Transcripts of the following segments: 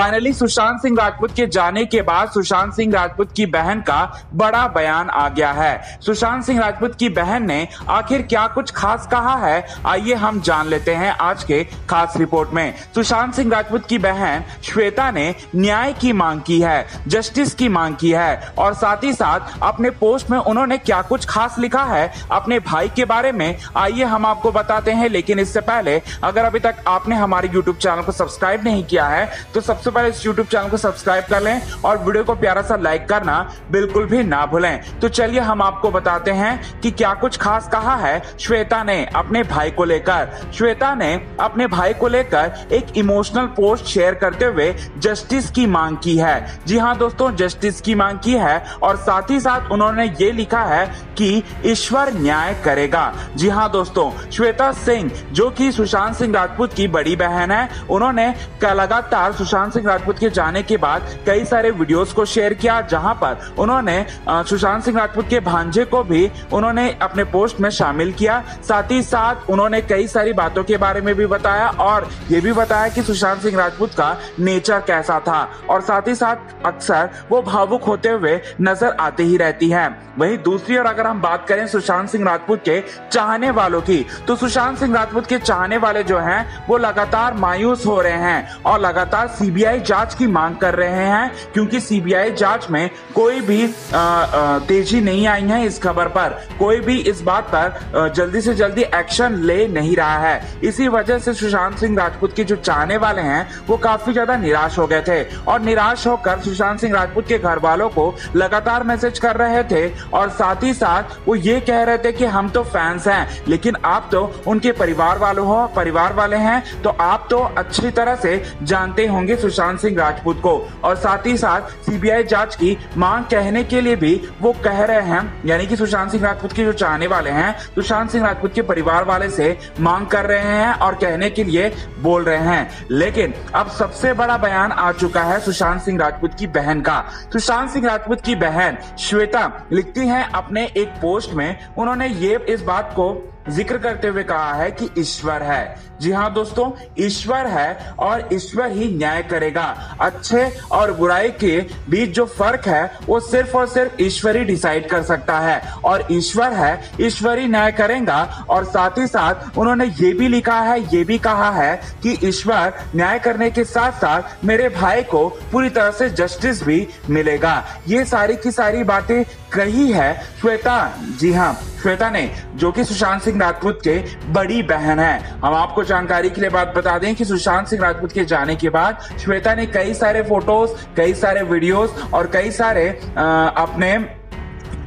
Finally Sushant Singh Rajput के जाने के बाद सुशांत सिंह राजपूत की बहन का बड़ा बयान आ गया है। सुशांत सिंह राजपूत की बहन ने आखिर क्या कुछ खास कहा है? आइए हम जान लेते हैं आज के खास रिपोर्ट में। सुशांत सिंह राजपूत की बहन श्वेता ने न्याय की मांग की है, जस्टिस की मांग की है, और साथ ही साथ अपने पोस्ट में उन्होंने क्या कुछ खास लिखा है अपने भाई के बारे में, आइए हम आपको बताते हैं। लेकिन इससे पहले, अगर अभी तक आपने हमारे यूट्यूब चैनल को सब्सक्राइब नहीं किया है तो सबसे पहले इस यूट्यूब चैनल को सब्सक्राइब कर लें और वीडियो को प्यारा सा लाइक करना बिल्कुल भी ना भूलें। तो चलिए हम आपको बताते हैं कि क्या कुछ खास कहा है श्वेता ने अपने भाई को लेकर। श्वेता ने अपने भाई को लेकर एक इमोशनल पोस्ट शेयर करते हुए जस्टिस की मांग की है। जी हाँ दोस्तों जस्टिस की मांग की है और साथ ही साथ उन्होंने ये लिखा है कि ईश्वर न्याय करेगा। जी हाँ दोस्तों, श्वेता सिंह, जो कि सुशांत सिंह राजपूत की बड़ी बहन है, उन्होंने लगातार सुशांत सिंह राजपूत के जाने के बाद कई सारे वीडियोस को शेयर किया, जहाँ पर उन्होंने सुशांत सिंह राजपूत के भांजे को भी उन्होंने अपने पोस्ट में शामिल किया। साथ ही साथ उन्होंने कई सारी बातों के बारे में भी बताया और ये भी बताया कि सुशांत सिंह राजपूत का नेचर कैसा था। और साथ ही साथ अक्सर वो भावुक होते हुए नज़र आते ही रहती है। वहीं दूसरी ओर अगर हम बात करें सुशांत सिंह राजपूत के चाहने वालों की तो सुशांत सिंह राजपूत के चाहने वाले जो हैं, वो लगातार मायूस हो रहे हैं और लगातार सीबीआई सीबीआई जाँच की मांग कर रहे हैं क्योंकि सीबीआई जाँच में कोई भी आ, आ, तेज़ी नहीं आई है इस खबर पर। कोई भी इस बात पर जल्दी से जल्दी एक्शन ले नहीं रहा है। इसी वजह से सुशांत सिंह राजपूत के जो चाहने वाले हैं वो काफ़ी ज़्यादा निराश हो गए थे। और निराश होकर सुशांत सिंह राजपूत के घर वालों को लगातार मैसेज कर रहे थे और साथ ही साथ वो ये कह रहे थे कि हम तो फैंस हैं लेकिन आप तो उनके परिवार वालों हो परिवार वाले हैं तो आप तो अच्छी तरह से जानते होंगे सुशांत सिंह राजपूत को। और साथ ही साथ सीबीआई जाँच की मांग कहने के लिए भी वो कह रहे हैं, यानी कि सुशांत सिंह राजपूत के जो चाहने वाले हैं, सुशांत सिंह राजपूत के परिवार वाले से मांग कर रहे हैं और कहने के लिए बोल रहे हैं। लेकिन अब सबसे बड़ा बयान आ चुका है सुशांत सिंह राजपूत की बहन का। सुशांत सिंह राजपूत की बहन श्वेता लिखती है अपने एक पोस्ट में। उन्होंने ये इस बात को ज़िक्र करते हुए कहा है कि ईश्वर है। जी हाँ दोस्तों, ईश्वर है और ईश्वर ही न्याय करेगा। अच्छे और बुराई के बीच जो फ़र्क है, वो सिर्फ़ और सिर्फ़ ईश्वर ही डिसाइड कर सकता है। और ईश्वर है, ईश्वर ही न्याय करेगा और साथ ही साथ उन्होंने ये भी लिखा है, ये भी कहा है कि ईश्वर न्याय करने के साथ साथ मेरे भाई को पूरी तरह से जस्टिस भी मिलेगा। ये सारी की सारी बातें कही है श्वेता। जी हाँ। श्वेता ने जो कि सुशांत सिंह राजपूत के बड़ी बहन है। हम आपको जानकारी के लिए बात बता दें कि सुशांत सिंह राजपूत के जाने के बाद श्वेता ने कई सारे फ़ोटोज़ कई सारे वीडियोस और कई सारे आ, अपने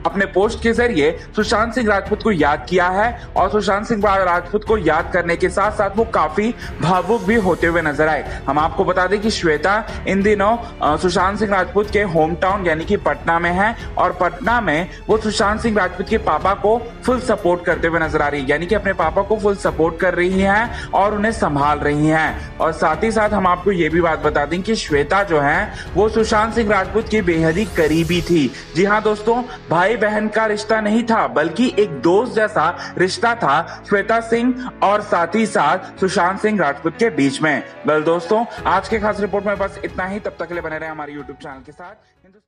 अपने पोस्ट के ज़रिए सुशांत सिंह राजपूत को याद किया है और सुशांत सिंह राजपूत को याद करने के साथ साथ वो काफ़ी भावुक भी होते हुए नज़र आए। हम आपको बता दें कि श्वेता इन दिनों सुशांत सिंह राजपूत के होम टाउन यानी कि पटना में है और पटना में वो सुशांत सिंह राजपूत के पापा को फुल सपोर्ट करते हुए नज़र आ रही है। यानी कि अपने पापा को फुल सपोर्ट कर रही है और उन्हें संभाल रही है। और साथ ही साथ हम आपको ये भी बात बता दें कि श्वेता जो है, वो सुशांत सिंह राजपूत की बेहद ही करीबी थी। जी हाँ दोस्तों, भाई भाई बहन का रिश्ता नहीं था, बल्कि एक दोस्त जैसा रिश्ता था श्वेता सिंह और साथ ही साथ सुशांत सिंह राजपूत के बीच में। बल दोस्तों, आज के खास रिपोर्ट में बस इतना ही। तब तक के लिए बने रहे हमारे यूट्यूब चैनल के साथ।